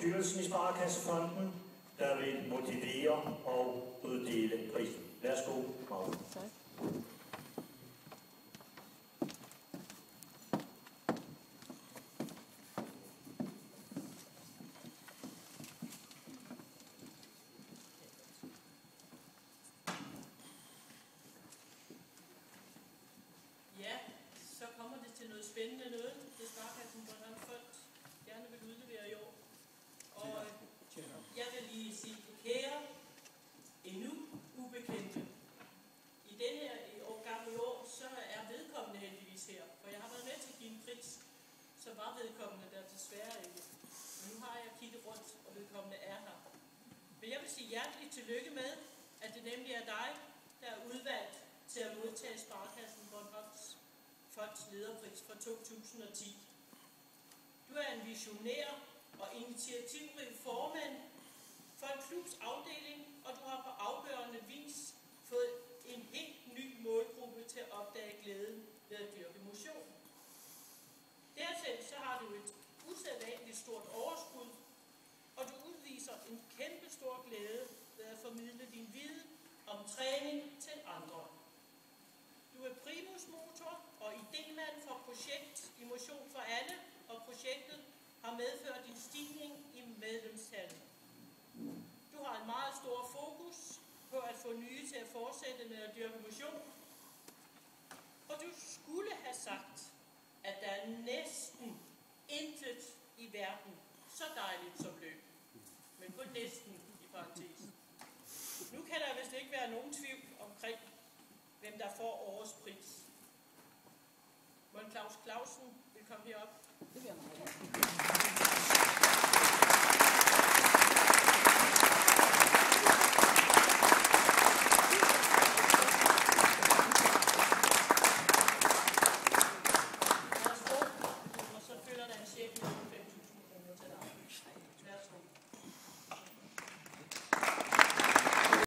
bestyrelsen i Sparekassefonden, der vil motivere og uddele prisen. Værsgo, Magne. Ja, så kommer det til noget spændende noget. Det Sparkassen Bornholm Fond gerne vil udlevere i år. Og jeg vil lige sige, kære, endnu ubekendte. I denne her i år, gamle år, så er pris her. For jeg har været med til at give en pris, så var vedkommende der desværre ikke. Men nu har jeg kigget rundt, og vedkommende er her. Men jeg vil sige hjerteligt tillykke med, at det nemlig er dig, der er udvalgt til at modtage Sparkassen Bornholms Fonds lederpris for 2010. Du er en visionær og initiativrig formand for en klubs afdeling, og du har på afgørende vis fået en helt ny målgruppe til at opdage glæden ved at dyrke motion. Dertil så har du et usædvanligt stort overskud, og du udviser en kæmpe stor glæde ved at formidle din viden om træning til andre. Du er primus motor og idémand for projekt i Motion for Alle, og projektet har medført en stigning i medlemstallet. Du har en meget stor fokus på at få nye til at fortsætte med at dyrke motion. Og du skulle have sagt, at der er næsten intet i verden så dejligt som løb. Men kun næsten i parentes. Nu kan der vist ikke være nogen tvivl omkring, hvem der får årets pris. Mon Claus Clausen vil komme herop. Det bliver meget.